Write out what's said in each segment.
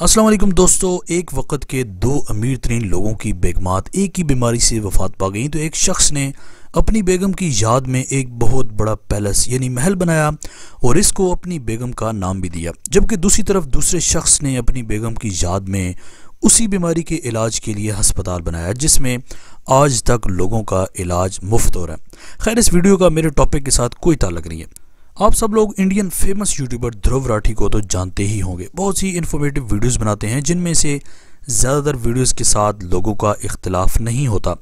वालेकुम दोस्तों, एक वक्त के दो अमीर तरीन लोगों की बेगमात एक ही बीमारी से वफात पा गई तो एक शख्स ने अपनी बेगम की याद में एक बहुत बड़ा पैलेस, यानी महल बनाया और इसको अपनी बेगम का नाम भी दिया। जबकि दूसरी तरफ़ दूसरे शख्स ने अपनी बेगम की याद में उसी बीमारी के इलाज के लिए हस्पताल बनाया, जिसमें आज तक लोगों का इलाज मुफ़्त हो रहा है। खैर, इस वीडियो का मेरे टॉपिक के साथ कोई ताल्लुक नहीं है। आप सब लोग Indian famous YouTuber Dhruv Rathee को तो जानते ही होंगे। बहुत सी इन्फॉर्मेटिव वीडियोस बनाते हैं, जिनमें से ज़्यादातर वीडियोस के साथ लोगों का इख्तलाफ नहीं होता।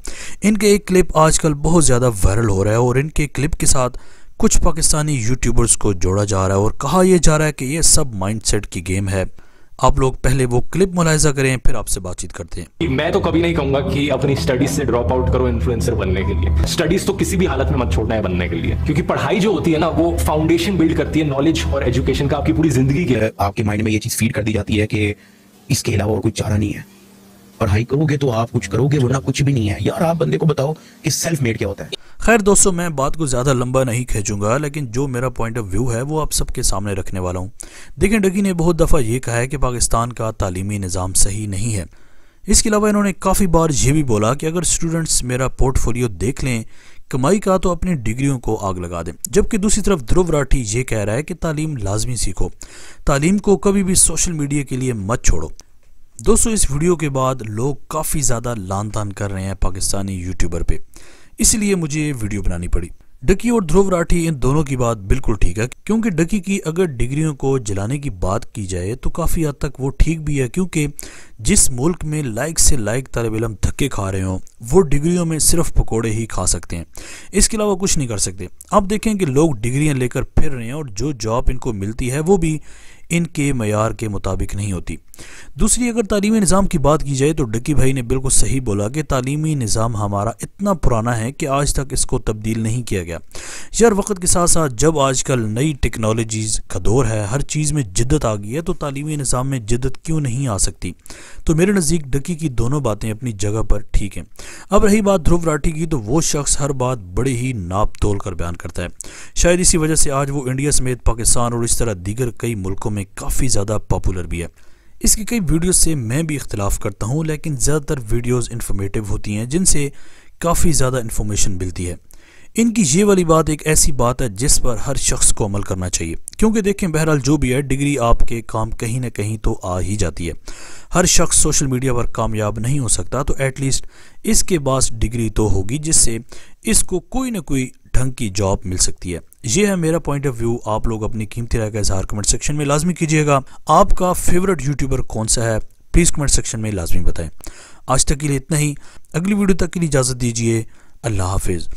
इनके एक क्लिप आजकल बहुत ज़्यादा वायरल हो रहा है और इनके क्लिप के साथ कुछ पाकिस्तानी यूट्यूबर्स को जोड़ा जा रहा है और कहा यह जा रहा है कि यह सब माइंडसेट की गेम है। आप लोग पहले वो क्लिप मुलायजा करें फिर आपसे बातचीत करते हैं। मैं तो कभी नहीं कहूँगा कि अपनी स्टडीज़ से ड्रॉप आउट करो इन्फ्लुएंसर बनने के लिए। स्टडीज़ तो किसी भी हालत में मत छोड़ना है बनने के लिए। क्योंकि पढ़ाई जो होती है ना वो फाउंडेशन बिल्ड करती है नॉलेज और एजुकेशन का आपकी पूरी ज़िंदगी के आपके माइंड में ये चीज़ फ़ीड कर दी जाती है कि इसके अलावा और कोई चारा नहीं है। पढ़ाई करोगे तो आप कुछ करोगे, वरना कुछ भी नहीं है। यार, आप बंदे को बताओ कि सेल्फ मेड क्या होता है। खैर दोस्तों, मैं बात को ज़्यादा लंबा नहीं खींचूँगा, लेकिन जो मेरा पॉइंट ऑफ़ व्यू है, वो आप सबके सामने रखने वाला हूँ। देखें डगी ने बहुत दफ़ा ये कहा है कि पाकिस्तान का तालीमी निज़ाम सही नहीं है। इसके अलावा इन्होंने काफ़ी बार ये भी बोला कि अगर स्टूडेंट्स मेरा पोर्टफोलियो देख लें, कमाई का तो अपनी डिग्रियों को आग लगा दें। जबकि दूसरी तरफ़ ध्रुव राठी ये कह रहा है कि तालीम लाजमी सीखो। तालीम को कभी भी सोशल मीडिया के लिए मत छोड़ो। दोस्तों, इस वीडियो के बाद लोग काफ़ी ज़्यादा लान तान कर रहे हैं पाकिस्तानी यूट्यूबर पे। इसलिए मुझे ये वीडियो बनानी पड़ी। डकी और ध्रुव राठी, इन दोनों की बात बिल्कुल ठीक है, क्योंकि डकी की अगर डिग्रियों को जलाने की बात की जाए तो काफ़ी हद तक वो ठीक भी है, क्योंकि जिस मुल्क में लाइक से लाइक तलब इलम धक्के खा रहे हो, वो डिग्रियों में सिर्फ़ पकोड़े ही खा सकते हैं। इसके अलावा कुछ नहीं कर सकते। अब देखें कि लोग डिग्रियाँ लेकर फिर रहे हैं और जो जॉब इनको मिलती है, वो भी इनके मैार के मुताबिक नहीं होती। दूसरी, अगर तालीमी निज़ाम की बात की जाए तो डक्की भाई ने बिल्कुल सही बोला कि तालीमी निज़ाम हमारा इतना पुराना है कि आज तक इसको तब्दील नहीं किया गया। यार, वक्त के साथ साथ जब आजकल नई टेक्नोलॉजीज़ का दौर है, हर चीज़ में जिद्दत आ गई है तो तालीमी निज़ाम में जिद्दत क्यों नहीं आ सकती? तो मेरे नज़दीक डकी की दोनों बातें अपनी जगह पर ठीक हैं। अब रही बात ध्रुव राठी की तो वो शख्स हर बात बड़े ही नाप तोल कर बयान करता है। शायद इसी वजह से आज वो इंडिया समेत पाकिस्तान और इस तरह दीगर कई मुल्कों में काफ़ी ज़्यादा पॉपुलर भी है। इसकी कई वीडियोस से मैं भी इख्तलाफ करता हूँ, लेकिन ज़्यादातर वीडियोस इन्फॉर्मेटिव होती हैं, जिनसे काफ़ी ज़्यादा इन्फॉर्मेशन मिलती है। इनकी ये वाली बात एक ऐसी बात है जिस पर हर शख्स को अमल करना चाहिए। क्योंकि देखें, बहरहाल जो भी है, डिग्री आपके काम कहीं ना कहीं तो आ ही जाती है। हर शख्स सोशल मीडिया पर कामयाब नहीं हो सकता तो एटलीस्ट इसके पास डिग्री तो होगी, जिससे इसको कोई ना कोई ढंग की जॉब मिल सकती है। ये है मेरा पॉइंट ऑफ़ व्यू आप लोग अपनी कीमती राय का इजहार कमेंट सेक्शन में लाजमी कीजिएगा। आपका फेवरेट यूट्यूबर कौन सा है? प्लीज़ कमेंट सेक्शन में लाजमी बताएँ। आज तक के लिए इतना ही। अगली वीडियो तक के लिए इजाज़त दीजिए। अल्लाह हाफिज़।